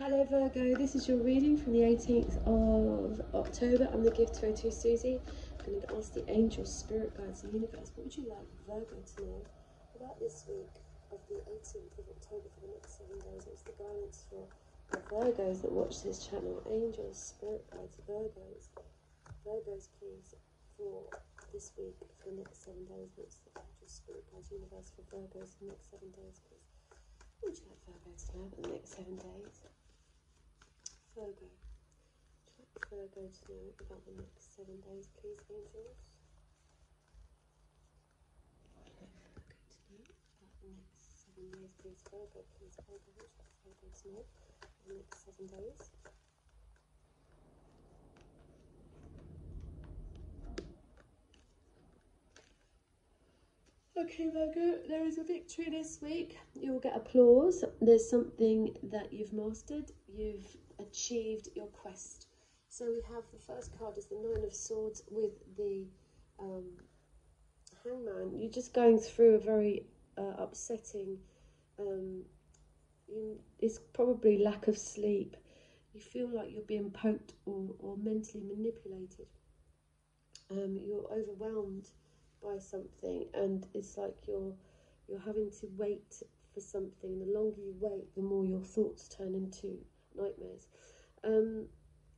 Hello Virgo, this is your reading from the 18th of October. I'm the gift to Suzy. I'm going to ask the angels, spirit guides, and universe, what would you like Virgo to know about this week of the 18th of October for the next seven days? What's the guidance for the Virgos that watch this channel? Angels, spirit guides, Virgos. Virgos, please, for this week for the next seven days. What's the angels, spirit guides, universe for Virgos for the next seven days, please? What would you like Virgo to know about the next seven days? Virgo. Virgo to know about the next seven days, please, angels. To know about the next seven days, please, Virgo, please, to know the next seven days? Okay, Virgo, there is a victory this week. You will get applause. There's something that you've mastered. You've achieved your quest. So we have the first card is the Nine of Swords with the um, Hangman. You're just going through a very uh, upsetting. Um, it's probably lack of sleep. You feel like you're being poked or, or mentally manipulated. Um, you're overwhelmed by something, and it's like you're you're having to wait for something. The longer you wait, the more your thoughts turn into nightmares. Um,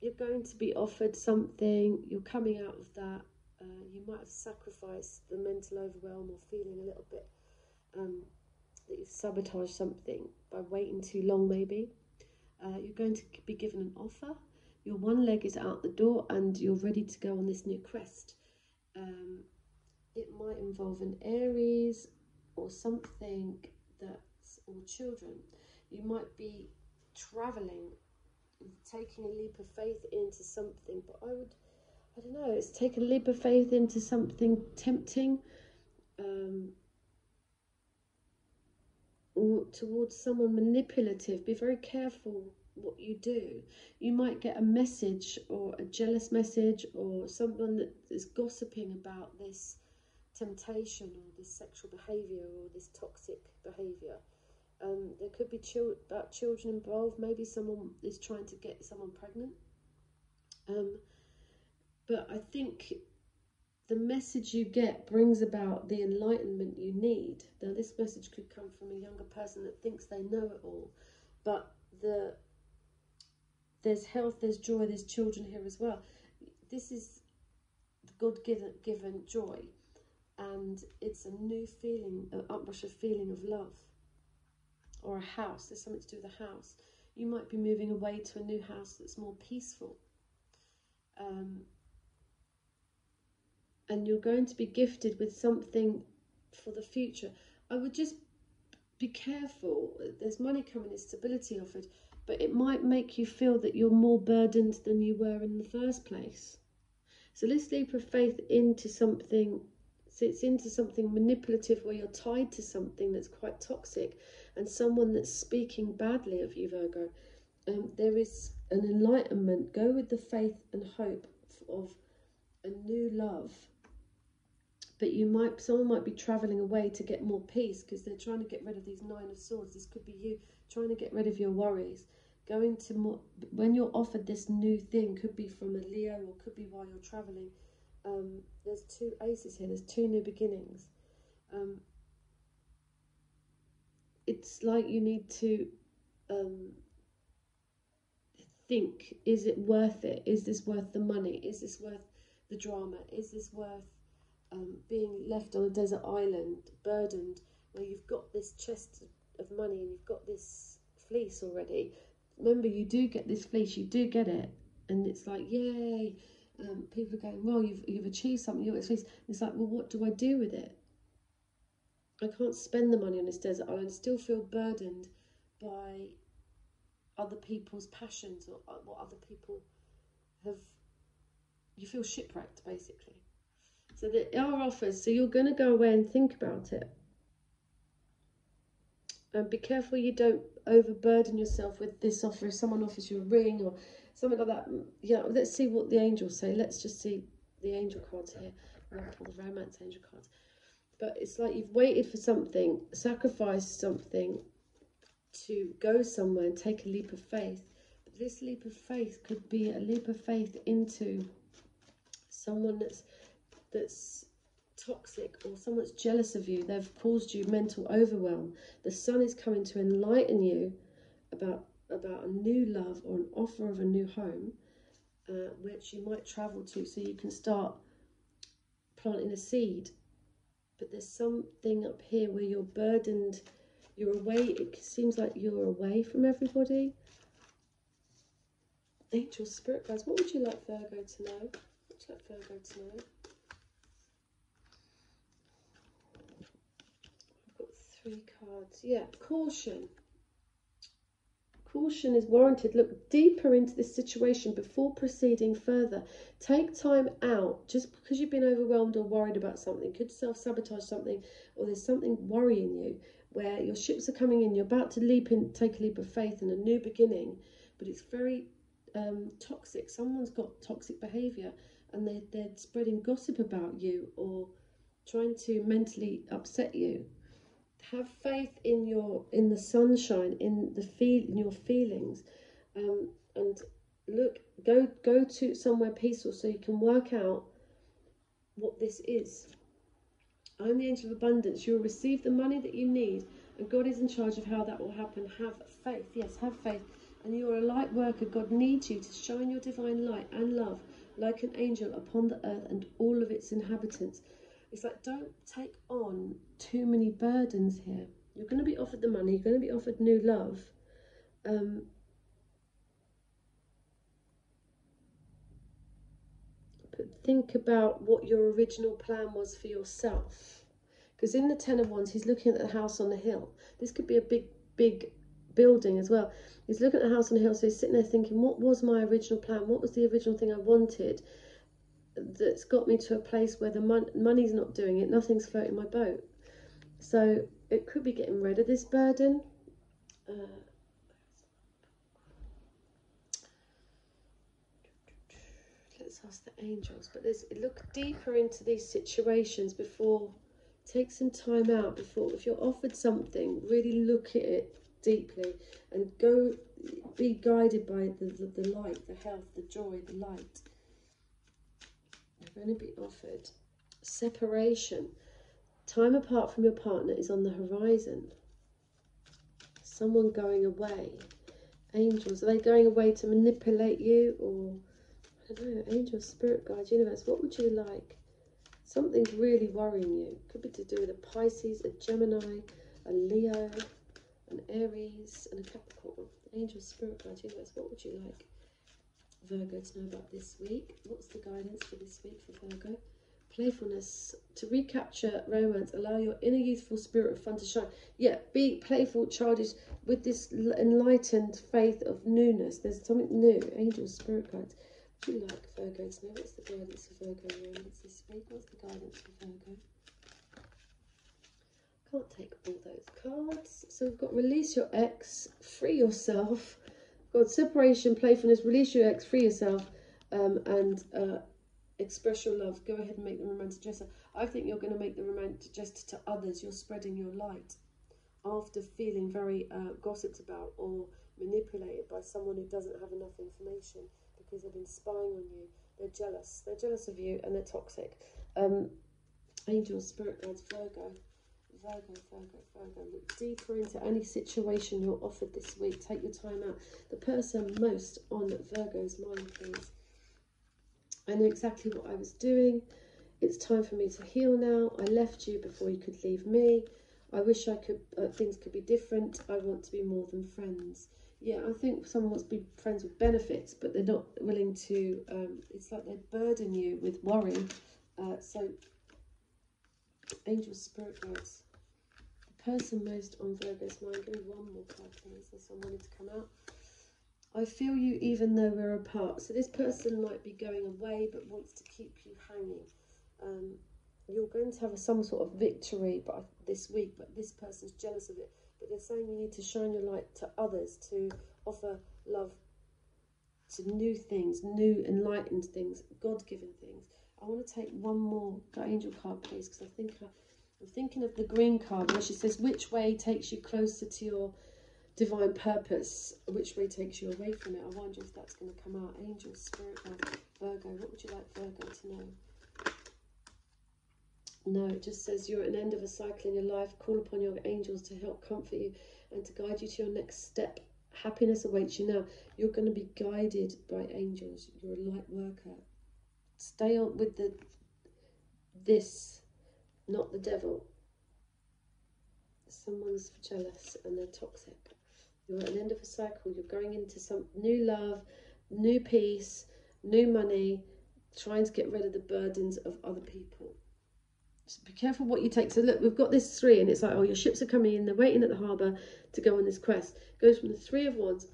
you're going to be offered something, you're coming out of that. Uh, you might have sacrificed the mental overwhelm or feeling a little bit um, that you've sabotaged something by waiting too long, maybe. Uh, you're going to be given an offer. Your one leg is out the door and you're ready to go on this new quest. Um, it might involve an Aries or something that's, or children. You might be traveling, taking a leap of faith into something, but I would, I don't know, it's take a leap of faith into something tempting. Um, or towards someone manipulative, be very careful what you do. You might get a message or a jealous message or someone that is gossiping about this temptation or this sexual behaviour or this toxic behaviour. Um, there could be chil- children involved. Maybe someone is trying to get someone pregnant. Um, but I think the message you get brings about the enlightenment you need. Now, this message could come from a younger person that thinks they know it all, but the there's health, there's joy, there's children here as well. This is God given given joy, and it's a new feeling, an uprush of feeling of love or a house, there's something to do with a house. You might be moving away to a new house that's more peaceful. Um, and you're going to be gifted with something for the future. I would just be careful. There's money coming, there's stability offered, but it might make you feel that you're more burdened than you were in the first place. So let's leap of faith into something. So it's into something manipulative where you're tied to something that's quite toxic and someone that's speaking badly of you, Virgo, um, there is an enlightenment. Go with the faith and hope of a new love. But you might, someone might be traveling away to get more peace because they're trying to get rid of these nine of swords. This could be you trying to get rid of your worries. Going to more, when you're offered this new thing, could be from a Leo or could be while you're traveling. Um, there's two aces here. There's two new beginnings. Um, it's like you need to um, think is it worth it? Is this worth the money? Is this worth the drama? Is this worth um, being left on a desert island, burdened, where you've got this chest of money and you've got this fleece already? Remember, you do get this fleece, you do get it, and it's like, yay! Um, people are going, well, you've you've achieved something. You got this fleece. It's like, well, what do I do with it? I can't spend the money on this desert island, still feel burdened by other people's passions or uh, what other people have. You feel shipwrecked, basically. So there are offers. So you're going to go away and think about it. And be careful you don't overburden yourself with this offer. If someone offers you a ring or something like that, yeah, let's see what the angels say. Let's just see the angel cards here. I'll pull the romance angel cards but it's like you've waited for something, sacrificed something, to go somewhere and take a leap of faith. But this leap of faith could be a leap of faith into someone that's that's toxic or someone's jealous of you. They've caused you mental overwhelm. The sun is coming to enlighten you about about a new love or an offer of a new home, uh, which you might travel to, so you can start planting a seed. But there's something up here where you're burdened you're away, it seems like you're away from everybody. Angel Spirit guys, what would you like Virgo to know? What would you like Virgo to know? I've got three cards. Yeah, caution. Caution is warranted. Look deeper into this situation before proceeding further. Take time out just because you've been overwhelmed or worried about something, could self sabotage something, or there's something worrying you where your ships are coming in, you're about to leap in, take a leap of faith in a new beginning, but it's very um, toxic. Someone's got toxic behavior and they, they're spreading gossip about you or trying to mentally upset you. Have faith in your in the sunshine, in the feel in your feelings, um, and look go go to somewhere peaceful so you can work out what this is. I'm the angel of abundance. You will receive the money that you need, and God is in charge of how that will happen. Have faith. Yes, have faith. And you are a light worker. God needs you to shine your divine light and love like an angel upon the earth and all of its inhabitants. It's like, don't take on too many burdens here. You're going to be offered the money, you're going to be offered new love. Um, but think about what your original plan was for yourself. Because in the Ten of Wands, he's looking at the house on the hill. This could be a big, big building as well. He's looking at the house on the hill, so he's sitting there thinking, what was my original plan? What was the original thing I wanted that's got me to a place where the mon money's not doing it, nothing's floating my boat. So it could be getting rid of this burden. Uh, let's ask the angels. But there's look deeper into these situations before. Take some time out before. If you're offered something, really look at it deeply and go. Be guided by the, the, the light, the health, the joy, the light. Going to be offered separation. Time apart from your partner is on the horizon. Someone going away. Angels, are they going away to manipulate you or I don't know, angel, spirit guide, universe, what would you like? Something's really worrying you. Could be to do with a Pisces, a Gemini, a Leo, an Aries, and a Capricorn. Angel, spirit guide, universe, what would you like Virgo to know about this week? What's the guidance for this week for Virgo? Playfulness. To recapture romance, allow your inner youthful spirit of fun to shine. Yeah, be playful, childish, with this enlightened faith of newness. There's something new. Angel, spirit guides you like Virgo to know? What's the guidance for Virgo romance this week? What's the guidance for Virgo? Can't take all those cards. So we've got release your ex, free yourself. We've separation, playfulness, release your ex, free yourself, um, and uh, express your love. Go ahead and make the romantic gesture. I think you're going to make the romantic gesture to others. You're spreading your light after feeling very uh, gossiped about or manipulated by someone who doesn't have enough information because they've been spying on you. They're jealous. They're jealous of you and they're toxic. Um, angels, spirit guides, Virgo. Virgo, Virgo, Virgo. Look deeper into any situation you're offered this week. Take your time out. The person most on Virgo's mind, please. I knew exactly what I was doing. It's time for me to heal now. I left you before you could leave me. I wish I could. Uh, things could be different. I want to be more than friends yeah, I think someone wants to be friends with benefits, but they're not willing to. Um, it's like they burden you with worry. Uh, so, angel spirit guides. Person most on Virgo's mind. Me one more card, please. There's someone wanted to come out. I feel you even though we're apart. So this person might be going away, but wants to keep you hanging. Um, you're going to have some sort of victory, but this week, but this person's jealous of it but they're saying you need to shine your light to others, to offer love to new things, new enlightened things, God given things. I want to take one more angel card, please, because I think I, am thinking of the green card where she says, Which way takes you closer to your divine purpose, which way takes you away from it. I wonder if that's going to come out. Angel, spirit Virgo. What would you like Virgo to know? No, it just says you're at an end of a cycle in your life. Call upon your angels to help comfort you and to guide you to your next step. Happiness awaits you now. You're going to be guided by angels. You're a light worker. Stay on with the this, not the devil. Someone's jealous and they're toxic. You're at the end of a cycle. You're going into some new love, new peace, new money, trying to get rid of the burdens of other people. Just be careful what you take. So look, we've got this three, and it's like, oh, your ships are coming in. They're waiting at the harbour to go on this quest. It goes from the three of wands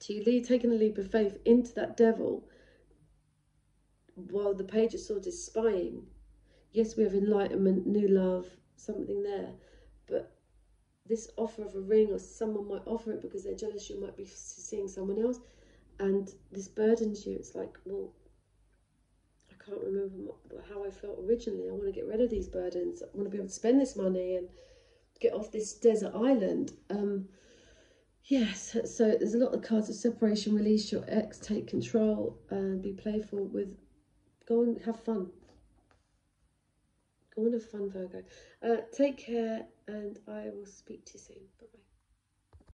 to you taking a leap of faith into that devil, while the page of swords is spying. Yes, we have enlightenment, new love, something there, but this offer of a ring or someone might offer it because they're jealous you might be seeing someone else and this burdens you. It's like well i can't remember how i felt originally. I want to get rid of these burdens. I want to be able to spend this money and get off this desert island. Um yes so there's a lot of cards of separation. Release your ex take control and be playful with go and have fun and have fun virgo uh, take care and I will speak to you soon. Bye bye.